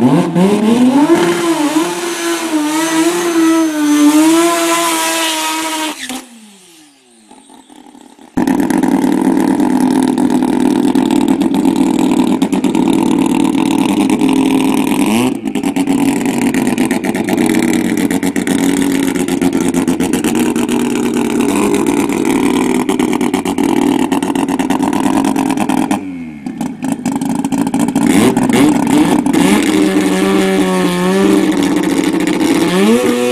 Música Música